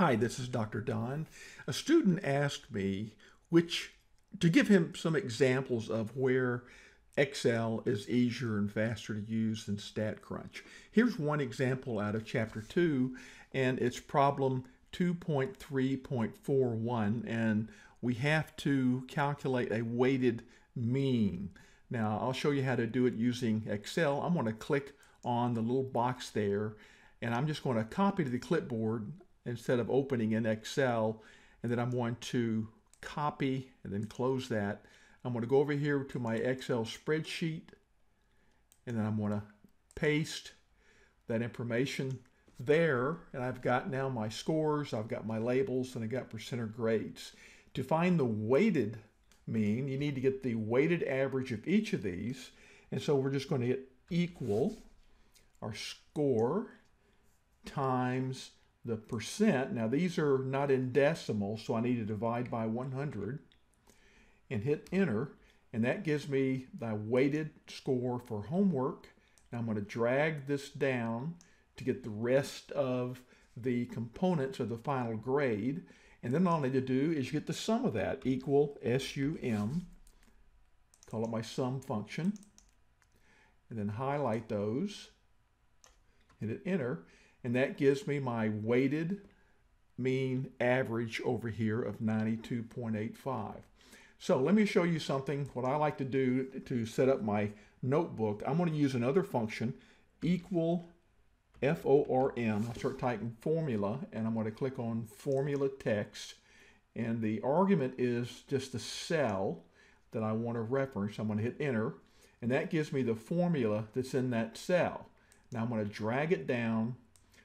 Hi, this is Dr. Dawn. A student asked me which to give him some examples of where Excel is easier and faster to use than StatCrunch. Here's one example out of chapter 2 and it's problem 2.3.41 and we have to calculate a weighted mean. Now I'll show you how to do it using Excel. I'm going to click on the little box there and I'm just going to copy to the clipboard instead of opening in Excel. And then I'm going to copy and then close that. I'm going to go over here to my Excel spreadsheet and then I'm going to paste that information there and I've got now my scores, I've got my labels, and I've got percenter grades. To find the weighted mean, you need to get the weighted average of each of these. And so we're just going to hit equal our score times the percent. Now these are not in decimals, so I need to divide by 100 and hit enter. And that gives me the weighted score for homework. Now I'm going to drag this down to get the rest of the components of the final grade. And then all I need to do is get the sum of that equal SUM, call it my sum function, and then highlight those, hit enter, and that gives me my weighted mean average over here of 92.85. So let me show you something, what I like to do to set up my notebook. I'm going to use another function, equal F-O-R-M. I'll start typing formula, and I'm going to click on formula text. And the argument is just the cell that I want to reference. I'm going to hit enter, and that gives me the formula that's in that cell. Now I'm going to drag it down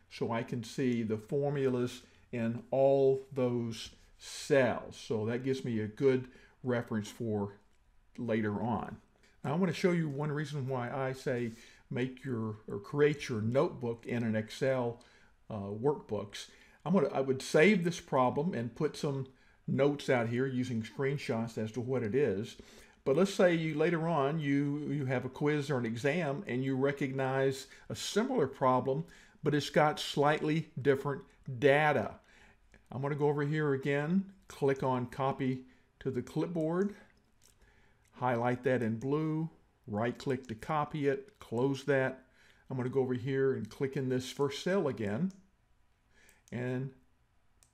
so I can see the formulas in all those cells. So that gives me a good reference for later on. Now I want to show you one reason why I say make your or create your notebook in an Excel uh, workbooks. I'm gonna I would save this problem and put some notes out here using screenshots as to what it is. But let's say you later on you you have a quiz or an exam and you recognize a similar problem but it's got slightly different data. I'm going to go over here again, click on copy to the clipboard, highlight that in blue, right click to copy it, close that. I'm going to go over here and click in this first cell again and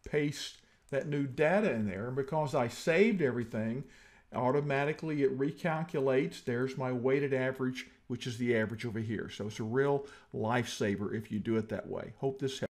paste that new data in there. And because I saved everything, automatically it recalculates. There's my weighted average, which is the average over here. So it's a real lifesaver if you do it that way. Hope this helps.